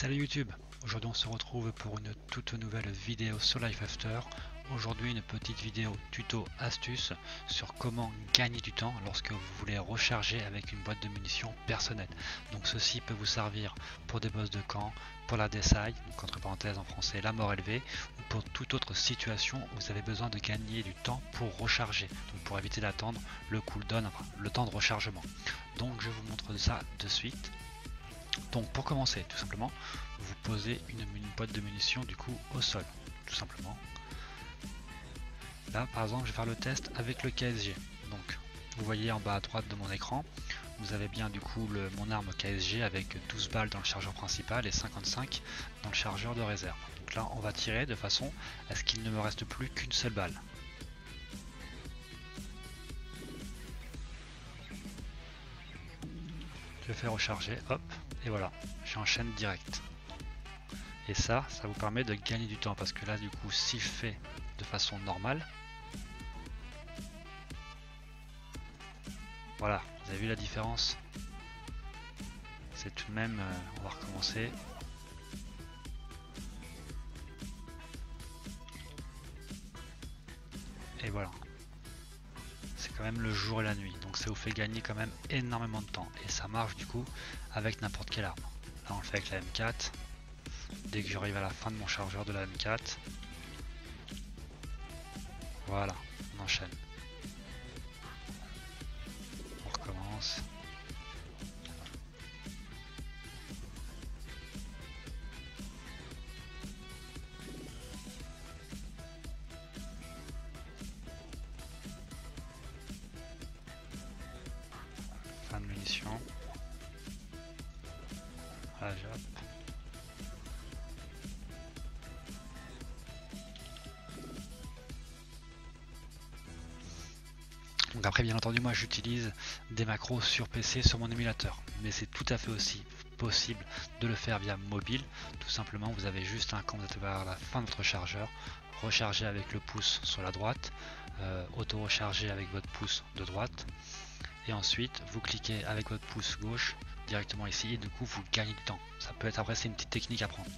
Salut YouTube Aujourd'hui on se retrouve pour une toute nouvelle vidéo sur Life After. Aujourd'hui une petite vidéo tuto astuce sur comment gagner du temps lorsque vous voulez recharger avec une boîte de munitions personnelle. Donc ceci peut vous servir pour des boss de camp, pour la DSI, donc entre parenthèses en français la mort élevée, ou pour toute autre situation où vous avez besoin de gagner du temps pour recharger, donc pour éviter d'attendre le cooldown, le temps de rechargement. Donc je vous montre ça de suite. Donc pour commencer, tout simplement, vous posez une, boîte de munitions du coup au sol, tout simplement. Là par exemple je vais faire le test avec le KSG. Donc vous voyez en bas à droite de mon écran, vous avez bien du coup mon arme KSG avec 12 balles dans le chargeur principal et 55 dans le chargeur de réserve. Donc là on va tirer de façon à ce qu'il ne me reste plus qu'une seule balle. Je fais recharger, hop, et voilà, j'enchaîne direct. Et ça, ça vous permet de gagner du temps parce que là du coup si je fais de façon normale, voilà, vous avez vu la différence? C'est tout de même, euh, on va recommencer. Et voilà quand même le jour et la nuit. Donc ça vous fait gagner quand même énormément de temps. Et ça marche du coup avec n'importe quelle arme. Là on le fait avec la M4. Dès que j'arrive à la fin de mon chargeur de la M4. Voilà, on enchaîne. On recommence. Donc après bien entendu moi j'utilise des macros sur PC sur mon émulateur. Mais c'est tout à fait aussi possible de le faire via mobile. Tout simplement vous avez juste un quand vous à la fin de votre chargeur recharger avec le pouce sur la droite euh, auto recharger avec votre pouce de droite et ensuite vous cliquez avec votre pouce gauche directement ici et du coup vous gagnez du temps. Ça peut être après c'est une petite technique à prendre.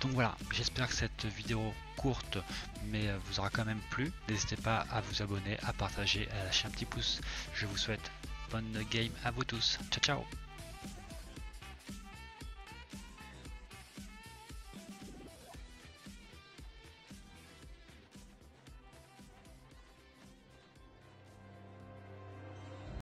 Donc voilà j'espère que cette vidéo courte mais euh, vous aura quand même plu. N'hésitez pas à vous abonner à partager à lâcher un petit pouce. Je vous souhaite bonne game à vous tous. Ciao ciao